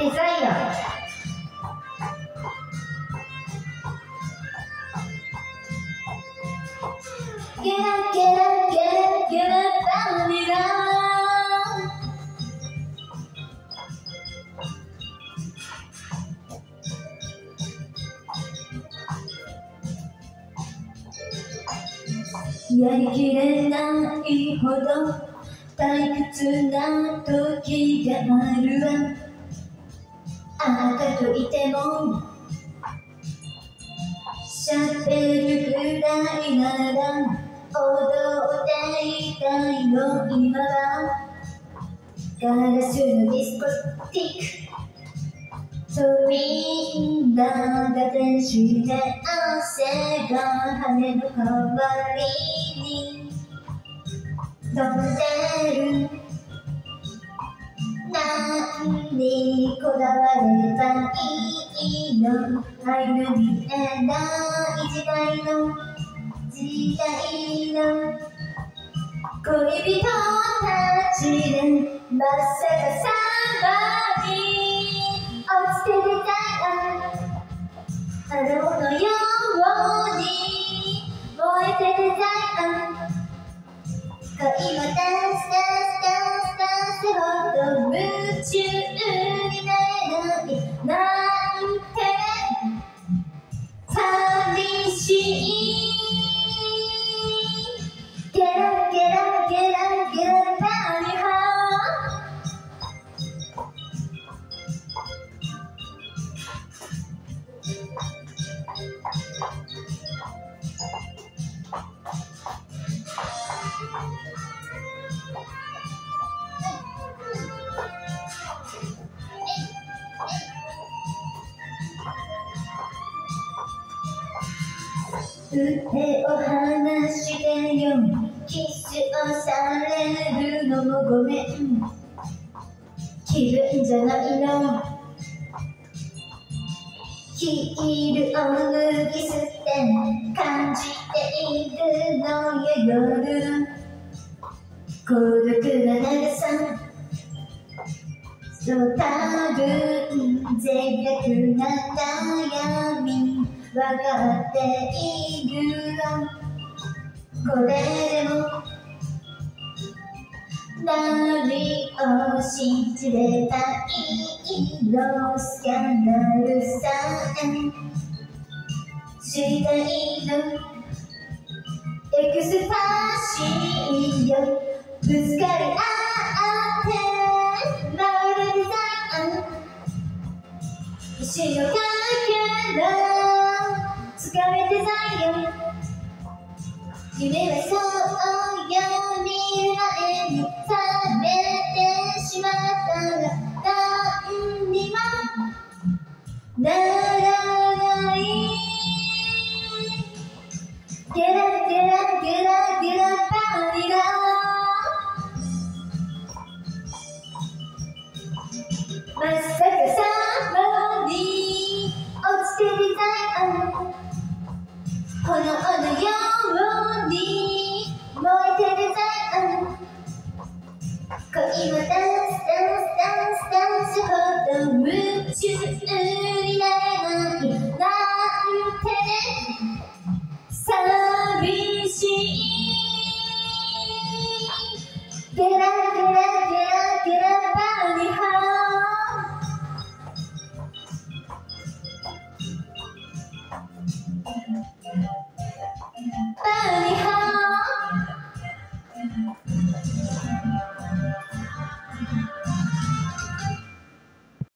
デザイアゲラゲラゲラゲラバニラやりきれないほど退屈な時があるわ。あなたといても喋るくらいなら踊っていたいの今は。ガラスのディスコティック。とみんなが天使で汗が羽の代わりに飛んでる。何にこだわればいいの？愛の見えない時代の時代の。恋人たちでまさかサンバに落ちて出たいあののように燃えて出たい恋はダほど夢手を離してよ。キスをされるのもごめん。気分じゃないの。ヒールを脱ぎ捨て感じているのよ夜。孤独な長さ。そう多分贅沢な悩み。わかっているよこれでも何を信じればいいのスキャンダルさえしたいの？エクスタシーよ。ぶつかり合って回るデザイン石のかけらつかめデザイン夢はそうよ見る前に覚めてしまったら何にもならない。ゲラゲラゲラゲラパニラ。まさ